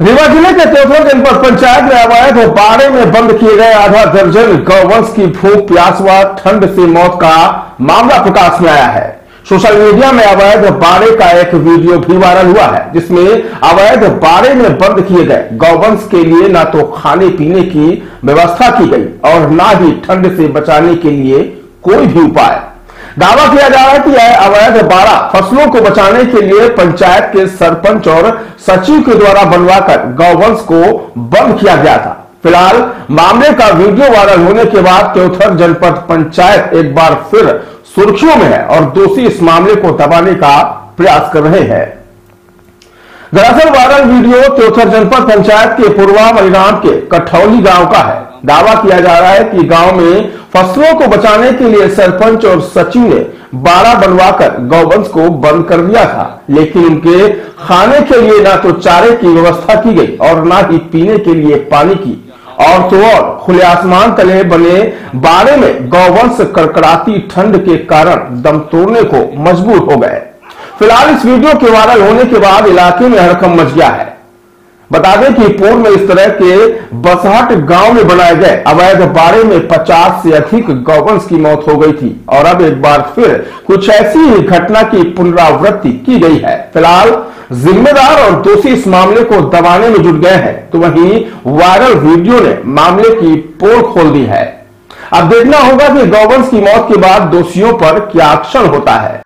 रीवा ज़िले के त्योथर जनपद पंचायत में अवैध बाड़े में बंद किए गए आधा दर्जन गौवंश की भूख प्यास व ठंड से मौत का मामला प्रकाश में आया है। सोशल मीडिया में अवैध बाड़े का एक वीडियो भी वायरल हुआ है, जिसमें अवैध बाड़े में बंद किए गए गौवंश के लिए न तो खाने पीने की व्यवस्था की गई और न ही ठंड से बचाने के लिए कोई भी उपाय। दावा किया जा रहा है कि यह अवैध बाड़ा फ़सलों को बचाने के लिए पंचायत के सरपंच और सचिव के द्वारा बनवाकर गौवंश को बंद किया गया था। फ़िलहाल मामले का वीडियो वायरल होने के बाद त्योथर जनपद पंचायत एक बार फिर सुर्खियों में है और दोषी इस मामले को दबाने का प्रयास कर रहे हैं। दरअसल वायरल वीडियो त्योथर जनपद पंचायत के पूर्वा मरिराम के कठौली गाँव का है। दावा किया जा रहा है कि गाँव में फ़सलों को बचाने के लिए सरपंच और सचिव ने बाड़ा बनवाकर गौवंश को बंद कर दिया था। लेकिन उनके खाने के लिए ना तो चारे की व्यवस्था की गई और ना ही पीने के लिए पानी की। और तो और, खुले आसमान तले बने बाड़े में गौवंश कड़कड़ाती ठंड के कारण दम तोड़ने को मजबूर हो गए। फ़िलहाल इस वीडियो के वायरल होने के बाद इलाके में हड़कम मच गया है। बता दें कि पूर्व में इस तरह के बसहट गाँव में बनाए गए अवैध बाड़े में 50 से अधिक गौवंश की मौत हो गई थी। और अब एक बार फिर कुछ ऐसी ही घटना की पुनरावृत्ति की गई है। फ़िलहाल, जिम्मेदार और दोषी इस मामले को दबाने में जुट गए हैं। तो वहीं वायरल वीडियो ने मामले की पोल खोल दी है। अब देखना होगा कि गौवंश की मौत के बाद दोषियों पर क्या एक्शन होता है।